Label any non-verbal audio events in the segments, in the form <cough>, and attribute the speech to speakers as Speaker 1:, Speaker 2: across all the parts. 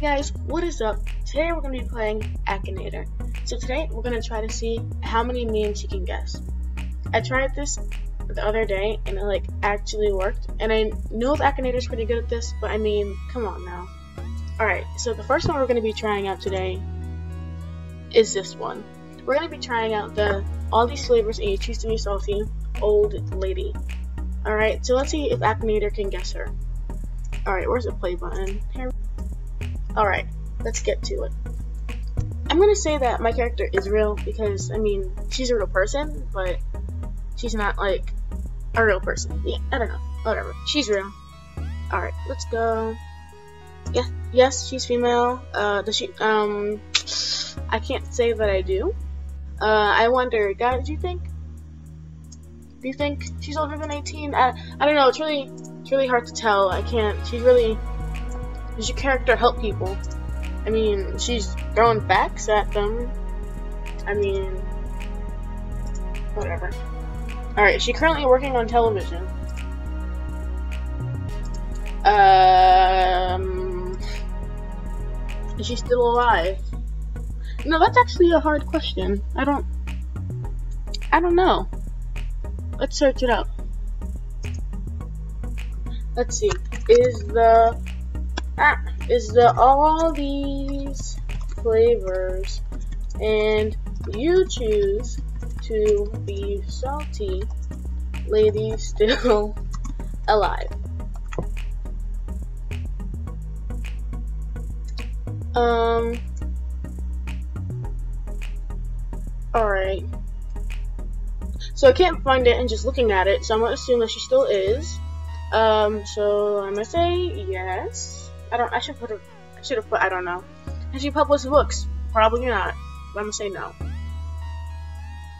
Speaker 1: guys, what is up? Today we're going to be playing Akinator. So today we're going to try to see how many memes you can guess. I tried this the other day and it like actually worked. And I know the is pretty good at this, but I mean, come on now. Alright, so the first one we're going to be trying out today is this one. We're going to be trying out the all these flavors and you choose to be salty old lady. Alright, so let's see if Akinator can guess her. Alright, where's the play button? Here. Alright, let's get to it. I'm gonna say that my character is real because, I mean, she's a real person, but she's not like a real person. Yeah, I don't know. Whatever. She's real. Alright, let's go. Yeah, yes, she's female. Uh, does she, um, I can't say that I do. Uh, I wonder, guys, do you think? Do you think she's older than 18? I, I don't know. It's really, it's really hard to tell. I can't. She's really does your character help people? I mean, she's throwing facts at them. I mean, whatever. Alright, she's currently working on television. Um, is she still alive? No, that's actually a hard question. I don't, I don't know. Let's search it up. Let's see. Is the ah, is the all these flavors and you choose to be salty lady still <laughs> alive. Um Alright. So I can't find it and just looking at it, so I'm gonna assume that she still is. Um, so I'm gonna say yes. I don't. I should put. A, I should have put. I don't know. Has she published books? Probably not. I'm gonna say no.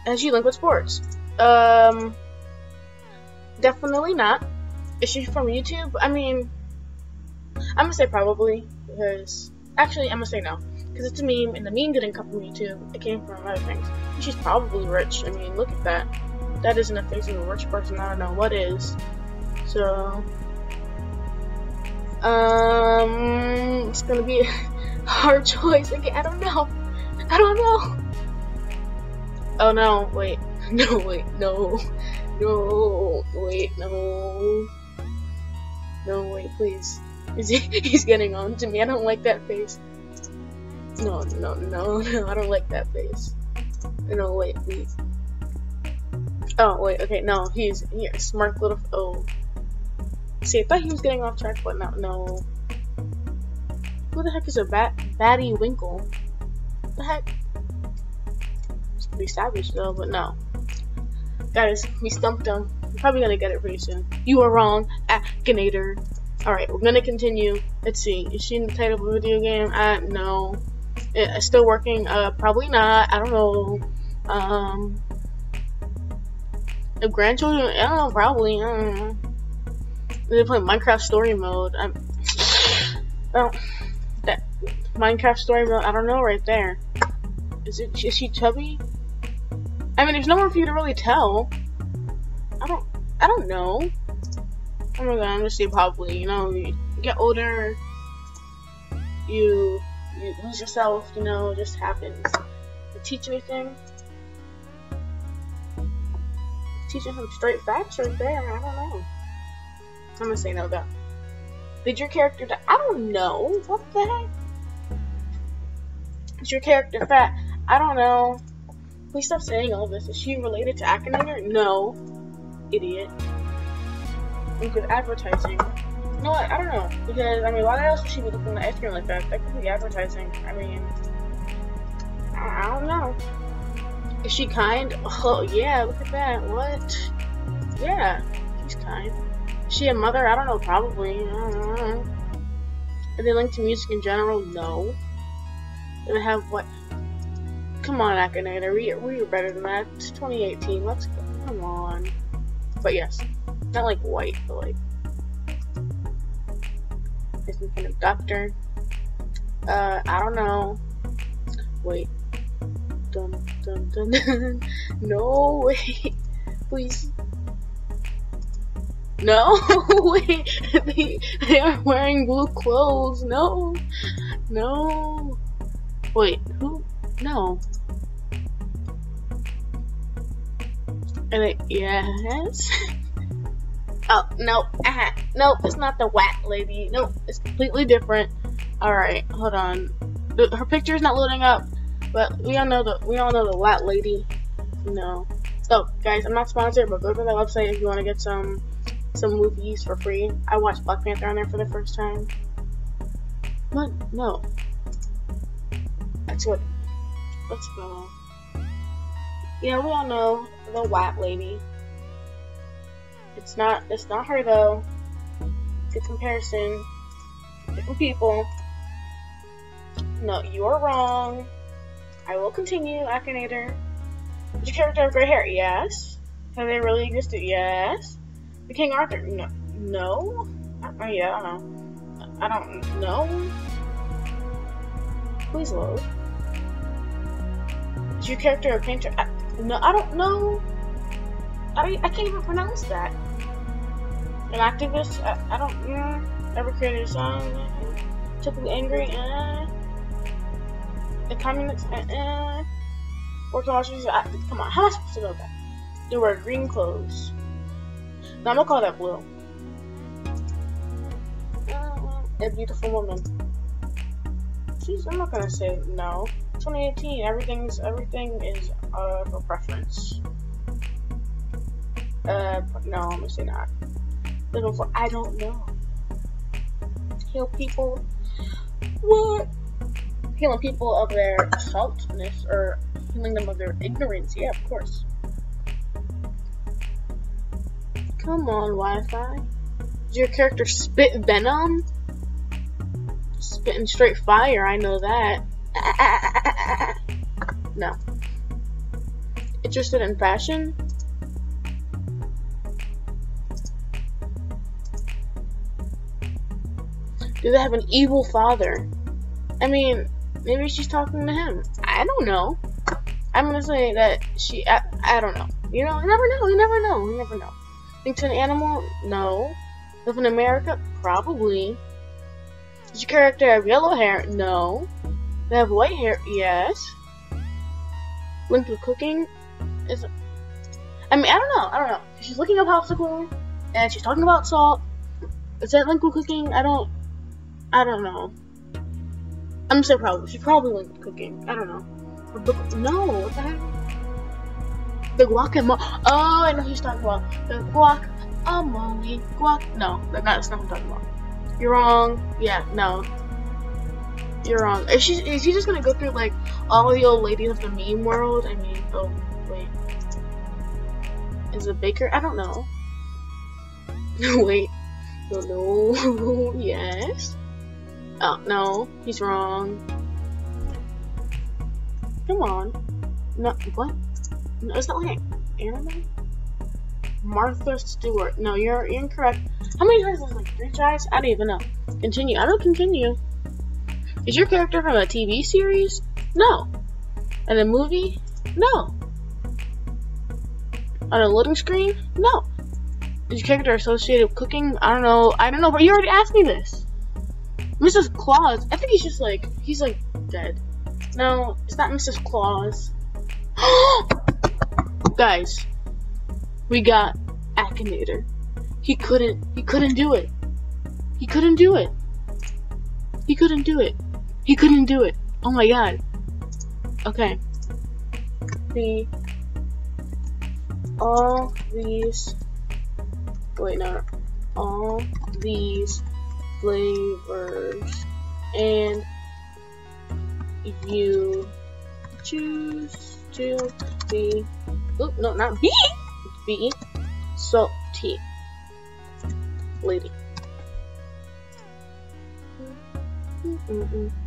Speaker 1: Has she linked with sports? Um. Definitely not. Is she from YouTube? I mean, I'm gonna say probably because actually I'm gonna say no because it's a meme and the meme didn't come from YouTube. It came from other things. She's probably rich. I mean, look at that. That isn't a face of a rich person. I don't know what is. So um, it's gonna be <laughs> a hard choice again. I don't know. I don't know. Oh no, wait. <laughs> No, wait, no. No, wait, no. No, wait, please. Is he, <laughs> he's getting on to me. I don't like that face. No, no, no, no, I don't like that face. No, wait, please. Oh, wait, okay, no, he's here. Smart little. Oh. See, I thought he was getting off track, but no. no. Who the heck is a bat Batty Winkle? What the heck? It's pretty savage though, but no. Guys, we stumped him. We're probably gonna get it pretty soon. You are wrong, Akinator. Alright, we're gonna continue. Let's see. Is she in the title of a video game? I no. It, still working? Uh, probably not. I don't know. Um, the grandchildren? I don't know, probably. I don't know. They play Minecraft Story Mode. I'm, oh, that Minecraft Story Mode. I don't know right there. Is it? Is she chubby? I mean, there's nowhere for you to really tell. I don't. I don't know. Oh my god, I'm gonna say probably. You know, you get older, you you lose yourself. You know, it just happens. You teach anything? Teaching some straight facts right there. I don't know. I'm gonna say no though. Did your character die? I don't know. What the heck? Is your character fat? I don't know. Please stop saying all this. Is she related to Akinator? No. Idiot. Because advertising. Know what? I don't know. Because, I mean, why else would she be looking at ice cream like that? That could be advertising. I mean, I don't know. Is she kind? Oh, yeah, look at that. What? Yeah, she's kind. She a mother? I don't know, probably. Are they linked to music in general? No. Do they have what? Come on, Akinator. We, we were better than that. It's 2018. Let's go. Come on. But yes. Not like white, but like. Is some kind of doctor. Uh, I don't know. Wait. Dun, dun, dun. <laughs> no, wait. Please. No, <laughs> wait, they, they are wearing blue clothes. No, No. Wait, who? No. And it, yes. <laughs> oh, no. Uh-huh. Nope, it's not the whack lady. Nope, it's completely different. Alright, hold on. Her picture is not loading up, but we all know the we all know the whack lady. No. So, guys, I'm not sponsored, but go to the website if you want to get some some movies for free. I watched Black Panther on there for the first time. What? No. That's what. Let's go. Yeah, we all know the white lady. It's not. It's not her though. Good comparison. Different people. No, you are wrong. I will continue, Akinator. Does your character have gray hair? Yes. Have they really existed? Yes. The King Arthur? No. No? Uh, yeah, I don't know. I don't know. Please load. Is your character a painter? I, no, I don't know. I, I can't even pronounce that. An activist? I, I don't, yeah. Ever created a song? Typically angry? Uh. A communist? Uh. uh. Working on Come on, how am I supposed to know that? They wear green clothes. I'm gonna call that blue. A beautiful woman. Jeez, I'm not gonna say no. 2018, everything's everything is uh for preference. Uh, no, I'm gonna say not. Little for I don't know. Heal people. What? Healing people of their saltness or healing them of their ignorance. Yeah, of course. Come on, Wi-Fi. Does your character spit venom? Spitting straight fire, I know that. <laughs> no. Interested in fashion? Do they have an evil father? I mean, maybe she's talking to him. I don't know. I'm gonna say that she. I, I don't know. You know, you never know. You never know. You never know. Think to an animal? No. Live in America? Probably. Does your character have yellow hair? No. They have white hair? Yes. Linked with cooking? Is it... I mean, I don't know. I don't know. She's looking up popsicle, and she's talking about salt. Is that linked with cooking? I don't. I don't know. I'm say probably. She's probably linked with cooking. I don't know. No, what the heck? The guacamole. Oh, I know he's talking about. The guacamole. Guac. No, that's not what I'm talking about. You're wrong. Yeah, no. You're wrong. Is she, is he just gonna go through, like, all the old ladies of the meme world? I mean, oh, wait. Is it Baker? I don't know. <laughs> wait. No, no. <laughs> yes. Oh, no. He's wrong. Come on. No, what? No, it's not like anime. Martha Stewart. No, you're, incorrect. How many was like three tries? I don't even know. Continue. I don't continue. Is your character from a TV series? No. And a movie? No. On a loading screen? No. Is your character associated with cooking? I don't know. I don't know, but you already asked me this. Mrs. Claus. I think he's just like he's like dead. No, it's not Mrs. Claus. <gasps> Guys, we got Akinator. He couldn't, he couldn't do it. He couldn't do it. He couldn't do it. He couldn't do it. Oh my god. Okay. The, all these, wait, no, all these flavors and you choose to be, oh, no, not B. B. be salty lady. Mm -mm.